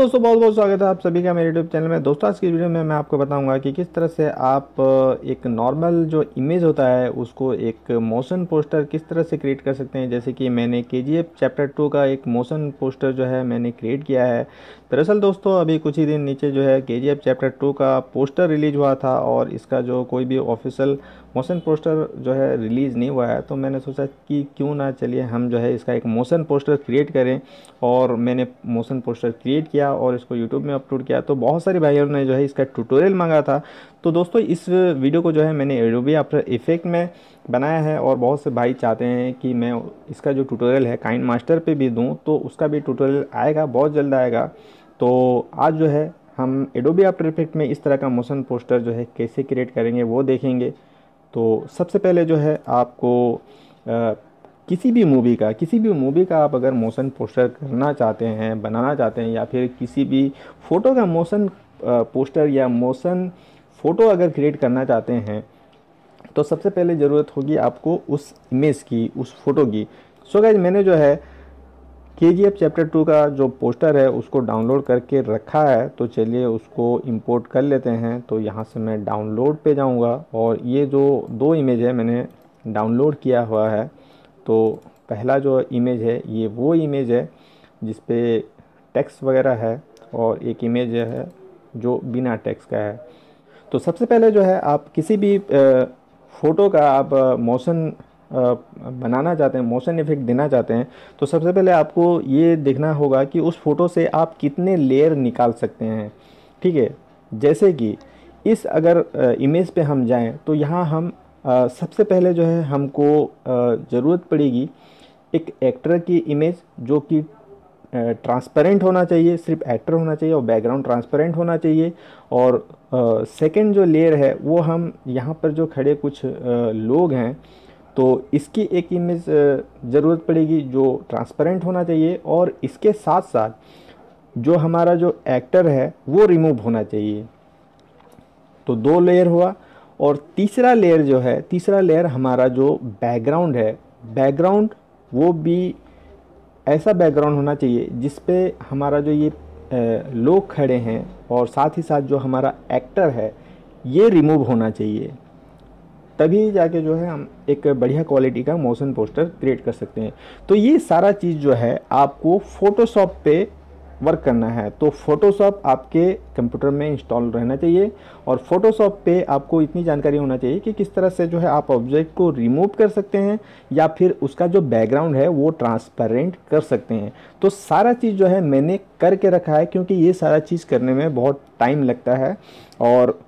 दोस्तों, बहुत बहुत स्वागत है आप सभी का मेरे यूट्यूब चैनल में। दोस्तों, आज की वीडियो में मैं आपको बताऊँगा कि किस तरह से आप एक नॉर्मल जो इमेज होता है, उसको एक मोशन पोस्टर किस तरह से क्रिएट कर सकते हैं? जैसे कि मैंने के चैप्टर टू का एक मोशन पोस्टर जो है मैंने क्रिएट किया है। दरअसल दोस्तों, अभी कुछ ही दिन नीचे जो है के चैप्टर टू का पोस्टर रिलीज़ हुआ था और इसका जो कोई भी ऑफिशियल मोशन पोस्टर जो है रिलीज़ नहीं हुआ है। तो मैंने सोचा कि क्यों ना चलिए हम जो है इसका एक मोशन पोस्टर क्रिएट करें और मैंने मोशन पोस्टर क्रिएट किया और इसको यूट्यूब में अपलोड किया। तो बहुत सारे भाइयों ने जो है इसका ट्यूटोरियल मांगा था। तो दोस्तों, इस वीडियो को जो है मैंने एडोबी आफ्टर इफ़ेक्ट में बनाया है और बहुत से भाई चाहते हैं कि मैं इसका जो ट्यूटोरियल है काइंड मास्टर पे भी दूँ तो उसका भी ट्यूटोरियल आएगा, बहुत जल्द आएगा। तो आज जो है हम एडोबी आफ्टर इफ़ेक्ट में इस तरह का मोशन पोस्टर जो है कैसे क्रिएट करेंगे वो देखेंगे। तो सबसे पहले जो है आपको आ, किसी भी मूवी का किसी भी मूवी का आप अगर मोशन पोस्टर करना चाहते हैं बनाना चाहते हैं या फिर किसी भी फ़ोटो का मोशन पोस्टर या मोशन फ़ोटो अगर क्रिएट करना चाहते हैं तो सबसे पहले ज़रूरत होगी आपको उस इमेज की उस फ़ोटो की। सो so गाइज़ मैंने जो है के जी एफ़ चैप्टर टू का जो पोस्टर है, उसको डाउनलोड करके रखा है तो चलिए उसको इंपोर्ट कर लेते हैं। तो यहाँ से मैं डाउनलोड पे जाऊँगा और ये जो दो इमेज है, मैंने डाउनलोड किया हुआ है। तो पहला जो इमेज है, ये वो इमेज है जिस पे टेक्स्ट वगैरह है और एक इमेज है जो बिना टैक्स का है। तो सबसे पहले जो है, आप किसी भी फ़ोटो का आप मोशन बनाना चाहते हैं मोशन इफ़ेक्ट देना चाहते हैं तो सबसे पहले आपको ये देखना होगा कि उस फ़ोटो से आप कितने लेयर निकाल सकते हैं। ठीक है? जैसे कि इस अगर इमेज पे हम जाएँ तो यहाँ हम सबसे पहले जो है हमको ज़रूरत पड़ेगी एक एक्टर की इमेज जो कि ट्रांसपेरेंट होना चाहिए, सिर्फ़ एक्टर होना चाहिए और बैकग्राउंड ट्रांसपेरेंट होना चाहिए। और सेकंड जो लेयर है, वो हम यहाँ पर जो खड़े कुछ लोग हैं तो इसकी एक इमेज ज़रूरत पड़ेगी जो ट्रांसपेरेंट होना चाहिए और इसके साथ साथ जो हमारा जो एक्टर है, वो रिमूव होना चाहिए। तो दो लेयर हुआ और तीसरा लेयर जो है, तीसरा लेयर हमारा जो बैकग्राउंड है बैकग्राउंड वो भी ऐसा बैकग्राउंड होना चाहिए जिस पे हमारा जो ये लोग खड़े हैं और साथ ही साथ जो हमारा एक्टर है, ये रिमूव होना चाहिए। तभी जाके जो है हम एक बढ़िया क्वालिटी का मोशन पोस्टर क्रिएट कर सकते हैं। तो ये सारा चीज़ जो है आपको फोटोशॉप पे वर्क करना है। तो फोटोशॉप आपके कंप्यूटर में इंस्टॉल रहना चाहिए और फोटोशॉप पे आपको इतनी जानकारी होना चाहिए कि किस तरह से जो है आप ऑब्जेक्ट को रिमूव कर सकते हैं या फिर उसका जो बैकग्राउंड है वो ट्रांसपेरेंट कर सकते हैं। तो सारा चीज़ जो है मैंने करके रखा है क्योंकि ये सारा चीज़ करने में बहुत टाइम लगता है और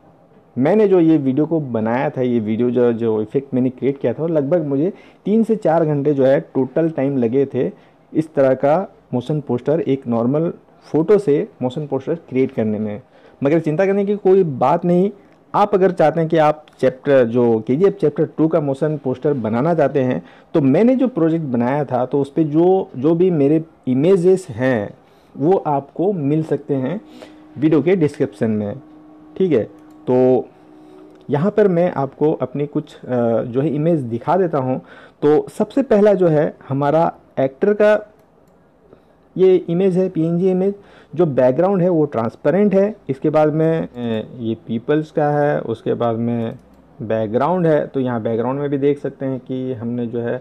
मैंने जो ये वीडियो को बनाया था, ये वीडियो जो जो इफ़ेक्ट मैंने क्रिएट किया था लगभग मुझे तीन से चार घंटे जो है टोटल टाइम लगे थे इस तरह का मोशन पोस्टर एक नॉर्मल फ़ोटो से मोशन पोस्टर क्रिएट करने में। मगर चिंता करने की कोई बात नहीं, आप अगर चाहते हैं कि आप चैप्टर जो के जी चैप्टर टू का मोशन पोस्टर बनाना चाहते हैं तो मैंने जो प्रोजेक्ट बनाया था तो उस पर जो जो भी मेरे इमेजेस हैं, वो आपको मिल सकते हैं वीडियो के डिस्क्रिप्शन में। ठीक है? तो यहाँ पर मैं आपको अपनी कुछ जो है इमेज दिखा देता हूँ। तो सबसे पहला जो है हमारा एक्टर का ये इमेज है पीएनजी इमेज जो बैकग्राउंड है वो ट्रांसपेरेंट है। इसके बाद में ये पीपल्स का है। उसके बाद में बैकग्राउंड है। तो यहाँ बैकग्राउंड में भी देख सकते हैं कि हमने जो है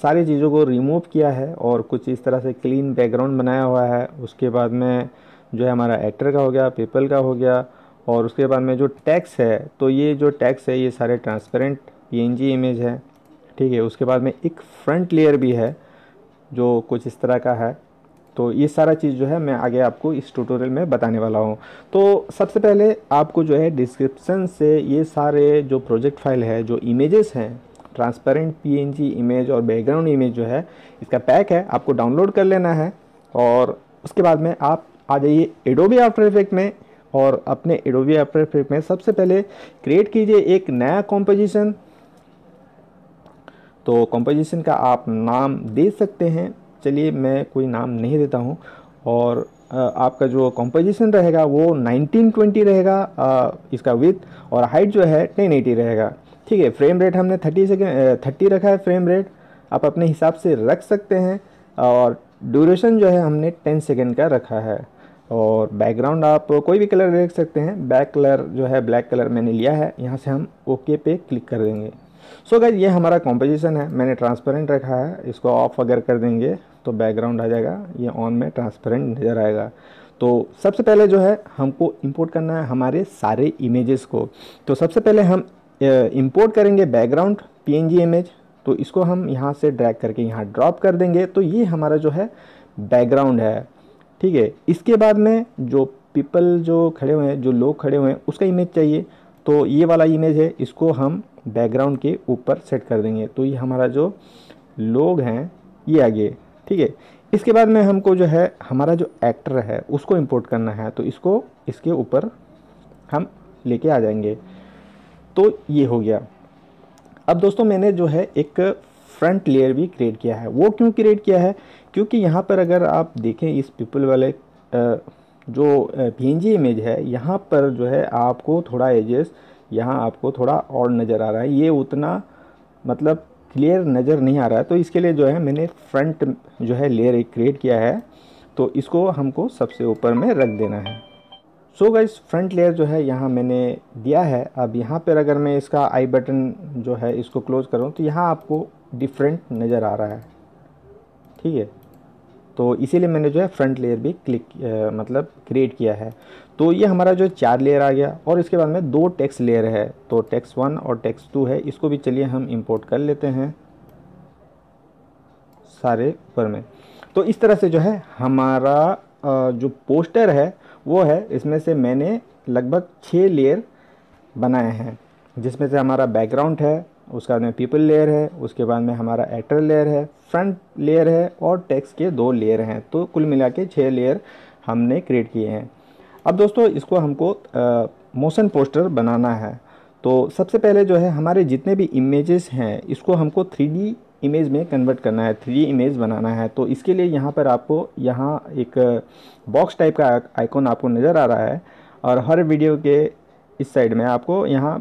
सारी चीज़ों को रिमूव किया है और कुछ इस तरह से क्लीन बैकग्राउंड बनाया हुआ है। उसके बाद में जो है हमारा एक्टर का हो गया पीपल का हो गया। और उसके बाद में जो टैक्स है तो ये जो टैक्स है, ये सारे ट्रांसपेरेंट पीएनजी इमेज है, ठीक है? उसके बाद में एक फ्रंट लेयर भी है, जो कुछ इस तरह का है। तो ये सारा चीज़ जो है, मैं आगे आपको इस ट्यूटोरियल में बताने वाला हूँ। तो सबसे पहले आपको जो है डिस्क्रिप्शन से ये सारे जो प्रोजेक्ट फ़ाइल है, जो इमेजेस हैं ट्रांसपेरेंट पीएनजी इमेज और बैकग्राउंड इमेज जो है, इसका पैक है, आपको डाउनलोड कर लेना है। और उसके बाद में आप आ जाइए एडोबी आफ्टर इफ़ेक्ट में और अपने एडोबी आफ्टर इफ़ेक्ट में सबसे पहले क्रिएट कीजिए एक नया कॉम्पोजिशन तो कॉम्पोजिशन का आप नाम दे सकते हैं। चलिए मैं कोई नाम नहीं देता हूँ। और आपका जो कॉम्पोजिशन रहेगा वो 1920 रहेगा इसका विथ और हाइट जो है 1080 रहेगा। ठीक है फ्रेम रेट हमने 30 सेकेंड 30 रखा है फ्रेम रेट आप अपने हिसाब से रख सकते हैं, और ड्यूरेशन जो है हमने 10 सेकेंड का रखा है। और बैकग्राउंड आप कोई भी कलर देख सकते हैं। बैक कलर जो है ब्लैक कलर मैंने लिया है। यहाँ से हम ओके पे क्लिक कर देंगे। सो so गाइज़ ये हमारा कॉम्पोजिशन है। मैंने ट्रांसपेरेंट रखा है। इसको ऑफ़ अगर कर देंगे तो बैकग्राउंड आ जाएगा। ये ऑन में ट्रांसपेरेंट नज़र आएगा। तो सबसे पहले जो है, हमको इंपोर्ट करना है हमारे सारे इमेजेस को। तो सबसे पहले हम इंपोर्ट करेंगे बैकग्राउंड पीएनजी इमेज तो इसको हम यहाँ से ड्रैग करके यहाँ ड्रॉप कर देंगे। तो ये हमारा जो है बैकग्राउंड है। ठीक है, इसके बाद में जो पीपल जो खड़े हुए हैं, जो लोग खड़े हुए हैं, उसका इमेज चाहिए। तो ये वाला इमेज है, इसको हम बैकग्राउंड के ऊपर सेट कर देंगे। तो ये हमारा जो लोग हैं, ये आगे, ठीक है। इसके बाद में हमको जो है, हमारा जो एक्टर है, उसको इंपोर्ट करना है। तो इसको, इसके ऊपर हम लेके आ जाएँगे। तो ये हो गया। अब दोस्तों, मैंने जो है एक फ्रंट लेयर भी क्रिएट किया है। वो क्यों क्रिएट किया है? क्योंकि यहाँ पर अगर आप देखें इस पीपल वाले जो PNG इमेज है, यहाँ पर जो है आपको थोड़ा एजेस यहाँ आपको थोड़ा और नज़र आ रहा है। ये उतना मतलब क्लियर नज़र नहीं आ रहा है। तो इसके लिए जो है मैंने फ्रंट जो है लेयर एक क्रिएट किया है। तो इसको हमको सबसे ऊपर में रख देना है। So so guys front layer जो है यहाँ मैंने दिया है। अब यहाँ पर अगर मैं इसका आई बटन जो है इसको क्लोज करूँ तो यहाँ आपको डिफरेंट नज़र आ रहा है। ठीक है? तो इसीलिए मैंने जो है फ्रंट लेयर भी क्लिक मतलब क्रिएट किया है। तो ये हमारा जो चार लेयर आ गया और इसके बाद में दो टेक्स्ट लेयर है। तो टेक्स्ट वन और टेक्स्ट टू है। इसको भी चलिए हम इंपोर्ट कर लेते हैं सारे ऊपर में। तो इस तरह से जो है हमारा जो पोस्टर है, वो है इसमें से मैंने लगभग छः लेयर बनाए हैं, जिसमें से हमारा बैकग्राउंड है उसके बाद में पीपल लेयर है, उसके बाद में हमारा एक्टर लेयर है फ्रंट लेयर है और टेक्स्ट के दो लेयर हैं। तो कुल मिला के छः लेयर हमने क्रिएट किए हैं। अब दोस्तों, इसको हमको मोशन पोस्टर बनाना है। तो सबसे पहले जो है, हमारे जितने भी इमेजेस हैं, इसको हमको थ्री इमेज में कन्वर्ट करना है थ्री इमेज बनाना है। तो इसके लिए यहाँ पर आपको, यहाँ एक बॉक्स टाइप का आइकॉन आपको नज़र आ रहा है और हर वीडियो के इस साइड में आपको यहाँ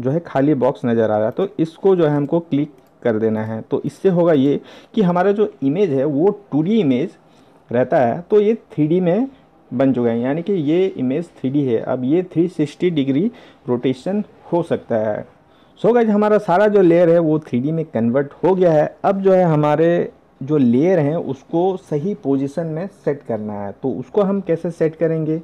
जो है खाली बॉक्स नज़र आ रहा है तो इसको जो है हमको क्लिक कर देना है। तो इससे होगा ये कि हमारा जो इमेज है, वो टू इमेज रहता है तो ये थ्री में बन चुका है। यानी कि ये इमेज थ्री है। अब ये 360 डिग्री रोटेशन हो सकता है। सो so गाइज़ हमारा सारा जो लेयर है, वो थ्री में कन्वर्ट हो गया है। अब जो है हमारे जो लेयर हैं, उसको सही पोजीशन में सेट करना है। तो उसको हम कैसे सेट करेंगे?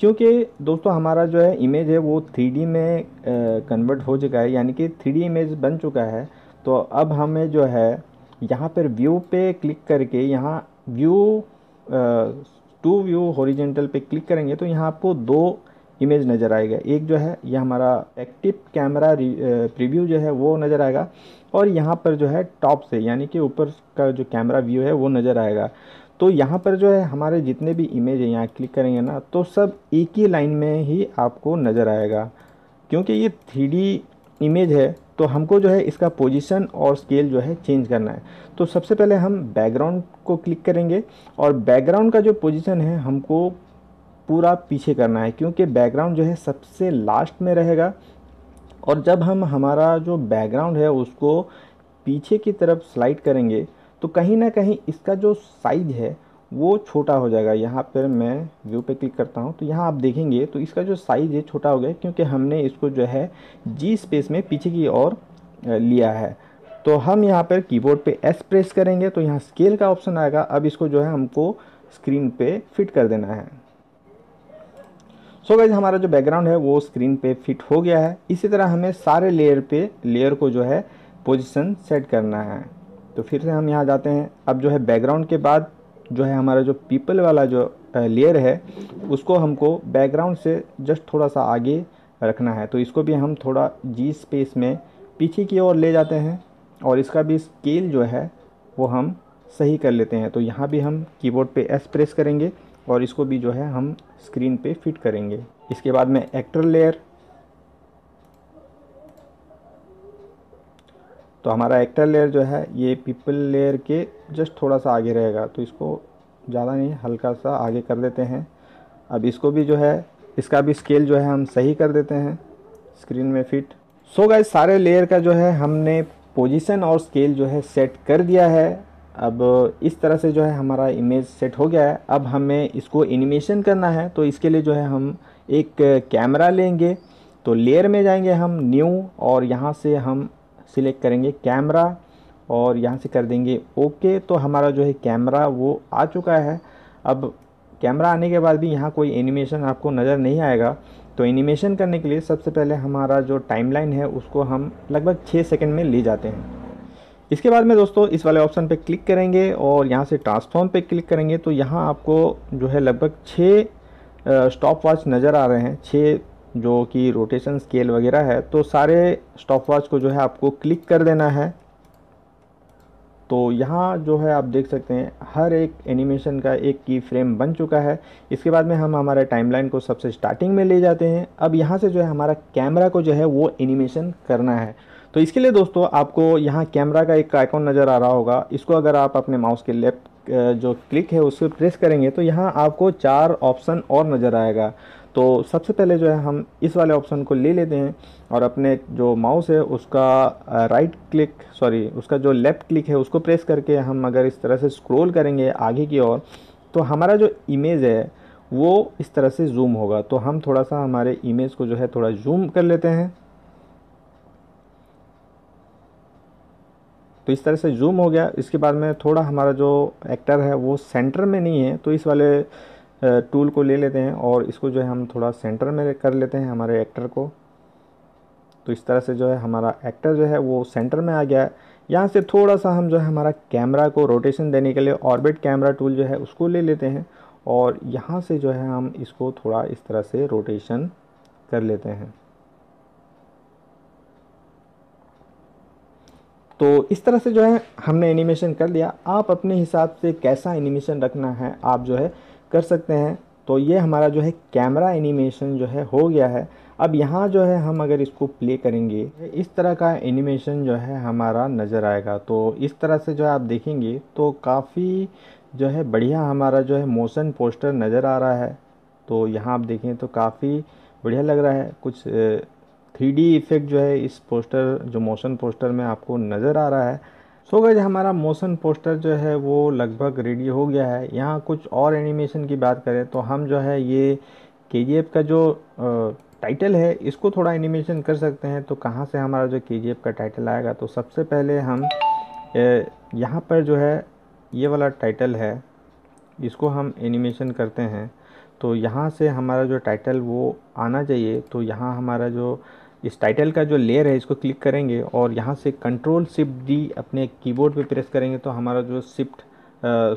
क्योंकि दोस्तों हमारा जो है इमेज है वो थ्री में कन्वर्ट हो चुका है, यानी कि थ्री इमेज बन चुका है। तो अब हमें जो है यहाँ पर व्यू पे क्लिक करके यहाँ व्यू टू व्यू हॉरिजेंटल पे क्लिक करेंगे तो यहाँ आपको दो इमेज नज़र आएगा। एक जो है ये हमारा एक्टिव कैमरा प्रीव्यू जो है वो नज़र आएगा और यहाँ पर जो है टॉप से यानी कि ऊपर का जो कैमरा व्यू है वो नज़र आएगा। तो यहाँ पर जो है, हमारे जितने भी इमेज है, यहाँ क्लिक करेंगे ना तो सब एक ही लाइन में ही आपको नज़र आएगा। क्योंकि ये थ्री इमेज है तो हमको जो है इसका पोजीशन और स्केल जो है चेंज करना है। तो सबसे पहले हम बैकग्राउंड को क्लिक करेंगे और बैकग्राउंड का जो पोजीशन है, हमको पूरा पीछे करना है, क्योंकि बैकग्राउंड जो है सबसे लास्ट में रहेगा। और जब हम हमारा जो बैकग्राउंड है, उसको पीछे की तरफ़ स्लाइड करेंगे तो कहीं ना कहीं इसका जो साइज़ है, वो छोटा हो जाएगा। यहाँ पर मैं व्यू पे क्लिक करता हूँ तो यहाँ आप देखेंगे तो इसका जो साइज़ है छोटा हो गया क्योंकि हमने इसको जो है जी स्पेस में पीछे की ओर लिया है। तो हम यहाँ पर कीबोर्ड पे एस प्रेस करेंगे तो यहाँ स्केल का ऑप्शन आएगा। अब इसको जो है हमको स्क्रीन पे फिट कर देना है। सो so हमारा जो बैकग्राउंड है, वो स्क्रीन पे फिट हो गया है। इसी तरह हमें सारे लेयर पे लेयर को जो है पोजीशन सेट करना है। तो फिर से हम यहाँ जाते हैं। अब जो है बैकग्राउंड के बाद जो है हमारा जो पीपल वाला जो लेयर है, उसको हमको बैकग्राउंड से जस्ट थोड़ा सा आगे रखना है। तो इसको भी हम थोड़ा जी स्पेस में पीछे की ओर ले जाते हैं और इसका भी स्केल जो है वो हम सही कर लेते हैं। तो यहाँ भी हम कीबोर्ड पे एस प्रेस करेंगे और इसको भी जो है हम स्क्रीन पे फिट करेंगे। इसके बाद में एक्टर लेयर तो हमारा एक्टर लेयर जो है, ये पीपल लेयर के जस्ट थोड़ा सा आगे रहेगा। तो इसको ज़्यादा नहीं हल्का सा आगे कर देते हैं। अब इसको भी जो है, इसका भी स्केल जो है, हम सही कर देते हैं स्क्रीन में फिट सो गाइस सारे लेयर का जो है, हमने पोजीशन और स्केल जो है सेट कर दिया है। अब इस तरह से जो है, हमारा इमेज सेट हो गया है। अब हमें इसको एनिमेशन करना है। तो इसके लिए जो है, हम एक कैमरा लेंगे। तो लेयर में जाएँगे हम न्यू और यहाँ से हम सिलेक्ट करेंगे कैमरा और यहाँ से कर देंगे ओके तो हमारा जो है कैमरा वो आ चुका है। अब कैमरा आने के बाद भी यहाँ कोई एनिमेशन आपको नज़र नहीं आएगा। तो एनिमेशन करने के लिए सबसे पहले हमारा जो टाइमलाइन है उसको हम लगभग छः सेकंड में ले जाते हैं। इसके बाद में दोस्तों इस वाले ऑप्शन पे क्लिक करेंगे और यहाँ से ट्रांसफॉर्म पे क्लिक करेंगे। तो यहाँ आपको जो है लगभग छः स्टॉप वॉच नज़र आ रहे हैं। छः जो कि रोटेशन स्केल वगैरह है तो सारे स्टॉप वॉच को जो है आपको क्लिक कर देना है। तो यहाँ जो है आप देख सकते हैं, हर एक एनिमेशन का एक की फ्रेम बन चुका है। इसके बाद में हम हमारे टाइमलाइन को सबसे स्टार्टिंग में ले जाते हैं। अब यहाँ से जो है हमारा कैमरा को जो है वो एनिमेशन करना है। तो इसके लिए दोस्तों, आपको यहाँ कैमरा का एक आइकॉन नज़र आ रहा होगा। इसको अगर आप अपने माउस के लेफ़्ट जो क्लिक है उससे प्रेस करेंगे तो यहाँ आपको चार ऑप्शन और नज़र आएगा। तो सबसे पहले जो है हम इस वाले ऑप्शन को ले लेते हैं और अपने जो माउस है, उसका राइट क्लिक सॉरी उसका जो लेफ़्ट क्लिक है, उसको प्रेस करके हम अगर इस तरह से स्क्रॉल करेंगे आगे की ओर तो हमारा जो इमेज है, वो इस तरह से जूम होगा। तो हम थोड़ा सा हमारे इमेज को जो है थोड़ा जूम कर लेते हैं। तो इस तरह से जूम हो गया। इसके बाद में थोड़ा हमारा जो एक्टर है, वो सेंटर में नहीं है तो इस वाले टूल को ले लेते हैं और इसको जो है हम थोड़ा सेंटर में कर लेते हैं हमारे एक्टर को। तो इस तरह से जो है हमारा एक्टर जो है वो सेंटर में आ गया है। यहाँ से थोड़ा सा हम जो है हमारा कैमरा को रोटेशन देने के लिए ऑर्बिट कैमरा टूल जो है उसको ले लेते हैं और यहाँ से जो है हम इसको थोड़ा इस तरह से रोटेशन कर लेते हैं। तो इस तरह से जो है हमने एनिमेशन कर लिया। आप अपने हिसाब से कैसा एनिमेशन रखना है, आप जो है कर सकते हैं। तो ये हमारा जो है कैमरा एनिमेशन जो है हो गया है। अब यहाँ जो है हम अगर इसको प्ले करेंगे, इस तरह का एनिमेशन जो है हमारा नज़र आएगा। तो इस तरह से जो है आप देखेंगे तो काफ़ी जो है बढ़िया हमारा जो है मोशन पोस्टर नज़र आ रहा है। तो यहाँ आप देखें तो काफ़ी बढ़िया लग रहा है। कुछ थ्री इफ़ेक्ट जो है इस पोस्टर जो मोशन पोस्टर में आपको नज़र आ रहा है। सो गए हमारा मोशन पोस्टर जो है वो लगभग रेडी हो गया है। यहाँ कुछ और एनिमेशन की बात करें तो हम जो है ये के का जो टाइटल है, इसको थोड़ा एनिमेशन कर सकते हैं। तो कहाँ से हमारा जो के का टाइटल आएगा? तो सबसे पहले हम यहाँ पर जो है ये वाला टाइटल है, इसको हम एनिमेशन करते हैं। तो यहाँ से हमारा जो टाइटल वो आना चाहिए। तो यहाँ हमारा जो इस टाइटल का जो लेयर है, इसको क्लिक करेंगे और यहाँ से कंट्रोल शिफ्ट डी अपने कीबोर्ड पे प्रेस करेंगे तो हमारा जो शिफ्ट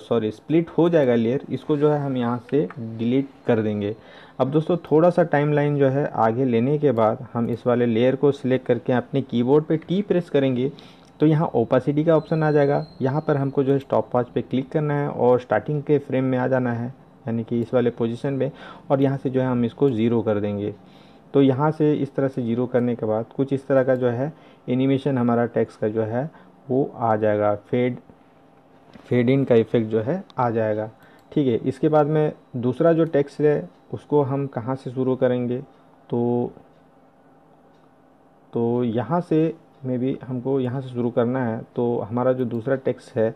सॉरी स्प्लिट हो जाएगा लेयर इसको जो है हम यहाँ से डिलीट कर देंगे। अब दोस्तों थोड़ा सा टाइमलाइन जो है आगे लेने के बाद हम इस वाले लेयर को सिलेक्ट करके अपने कीबोर्ड पे टी प्रेस करेंगे तो यहाँ ओपासिटी का ऑप्शन आ जाएगा। यहाँ पर हमको जो है स्टॉप वॉच पे क्लिक करना है और स्टार्टिंग के फ्रेम में आ जाना है, यानी कि इस वाले पोजीशन में, और यहाँ से जो है हम इसको ज़ीरो कर देंगे। तो यहाँ से इस तरह से ज़ीरो करने के बाद कुछ इस तरह का जो है एनिमेशन हमारा टेक्स्ट का जो है, वो आ जाएगा। फेड फेड इन का इफ़ेक्ट जो है, आ जाएगा। ठीक है, इसके बाद में दूसरा जो टेक्स्ट है, उसको हम कहाँ से शुरू करेंगे? तो तो यहाँ से मे भी हमको यहाँ से शुरू करना है। तो हमारा जो दूसरा टेक्स्ट है,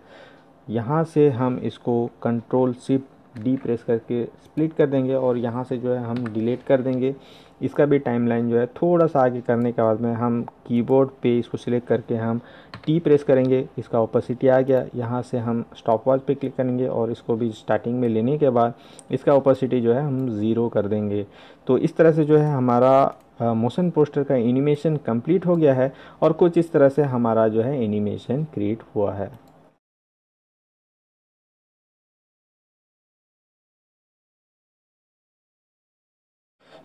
यहाँ से हम इसको कंट्रोल शिफ्ट डी प्रेस करके स्प्लिट कर देंगे और यहाँ से जो है हम डिलीट कर देंगे। इसका भी टाइमलाइन जो है थोड़ा सा आगे करने के बाद में हम कीबोर्ड पे इसको सिलेक्ट करके हम टी प्रेस करेंगे। इसका ओपोसिटी आ गया। यहाँ से हम स्टॉप वॉच पे क्लिक करेंगे और इसको भी स्टार्टिंग में लेने के बाद इसका ओपोसिटी जो है हम ज़ीरो कर देंगे। तो इस तरह से जो है हमारा मोशन पोस्टर का एनिमेशन कंप्लीट हो गया है और कुछ इस तरह से हमारा जो है एनिमेशन क्रिएट हुआ है।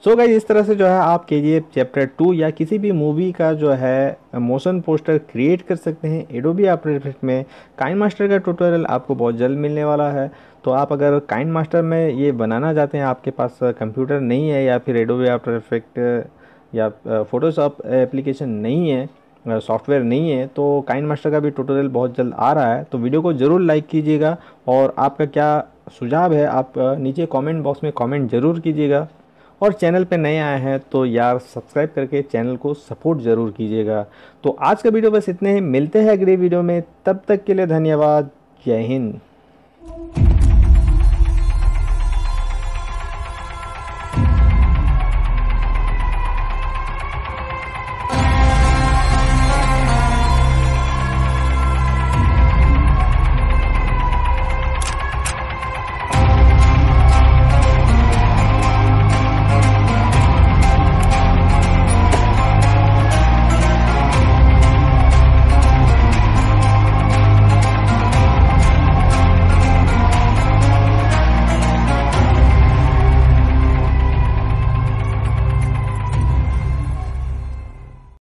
सो so गई इस तरह से जो है आप के जी चैप्टर टू या किसी भी मूवी का जो है मोशन पोस्टर क्रिएट कर सकते हैं एडोबी इफ़ेक्ट में। काइन मास्टर का ट्यूटोरियल आपको बहुत जल्द मिलने वाला है। तो आप अगर काइन मास्टर में ये बनाना चाहते हैं, आपके पास कंप्यूटर नहीं है या फिर एडोबी आफ्टर इफ़ेक्ट या फोटोशॉप एप्लीकेशन नहीं है सॉफ्टवेयर नहीं है तो काइन मास्टर का भी ट्यूटोरियल बहुत जल्द आ रहा है। तो वीडियो को ज़रूर लाइक कीजिएगा और आपका क्या सुझाव है, आप नीचे कमेंट बॉक्स में कमेंट ज़रूर कीजिएगा। और चैनल पे नए आए हैं तो यार सब्सक्राइब करके चैनल को सपोर्ट ज़रूर कीजिएगा। तो आज का वीडियो बस इतने ही, मिलते हैं अगले वीडियो में, तब तक के लिए धन्यवाद, जय हिंद।